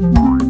Bye.